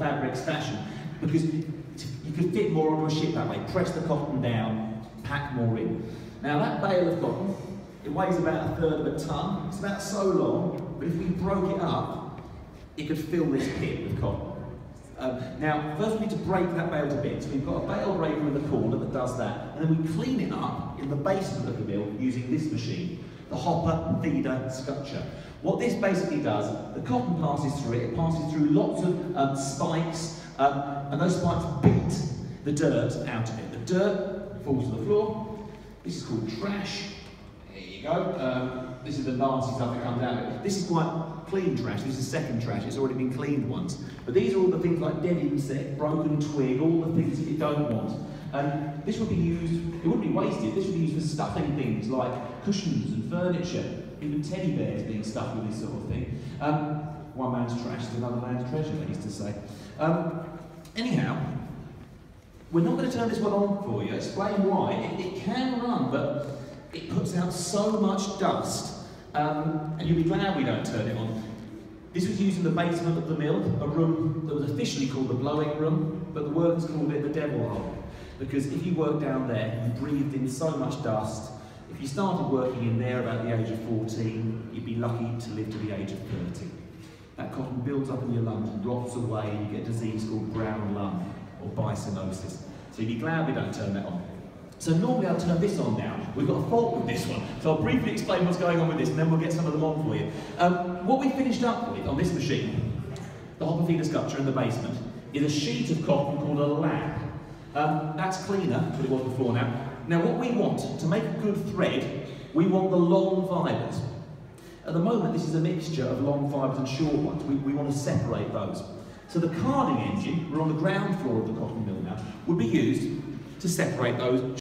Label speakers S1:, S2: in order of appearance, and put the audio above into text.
S1: fabrics fashion because you could fit more onto a ship that way. Press the cotton down, pack more in. Now that bale of cotton, it weighs about a third of a ton. It's about so long, but if we broke it up, it could fill this pit with cotton. Um, now, first we need to break that bale to bits. We've got a bale breaker in the corner that does that, and then we clean it up in the basement of the mill using this machine, the hopper feeder scutcher. What this basically does, the cotton passes through it, it passes through lots of um, spikes, um, and those spikes beat the dirt out of it. The dirt falls to the floor. This is called trash. There you go. Um, this is the nasty stuff that comes out of it. This is quite clean trash. This is second trash. It's already been cleaned once. But these are all the things like dead insect, broken twig, all the things that you don't want. And this would be used, it wouldn't be wasted, stuffing things like cushions and furniture, even teddy bears being stuffed with this sort of thing. Um, one man's trash is another man's treasure, they used to say. Um, anyhow, we're not going to turn this one on for you, explain why. It, it can run, but it puts out so much dust um, and you'll be glad we don't turn it on. This was used in the basement of the mill, a room that was officially called the blowing room, but the workers called it the devil hole. Because if you worked down there, you breathed in so much dust. If you started working in there about the age of 14, you'd be lucky to live to the age of 30. That cotton builds up in your lungs rots away, and you get a disease called brown lung or byssinosis. So you'd be glad we don't turn that on. So normally I'll turn this on now. We've got a fault with this one. So I'll briefly explain what's going on with this and then we'll get some of them on for you. Um, what we finished up with on this machine, the hopper feeder scutcher in the basement, is a sheet of cotton called a lap. Um, that's cleaner than it was before now. Now what we want, to make a good thread, we want the long fibres. At the moment this is a mixture of long fibres and short ones. We, we want to separate those. So the carding engine, we're on the ground floor of the cotton mill now, would be used to separate those